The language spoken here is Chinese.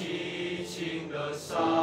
激情的山。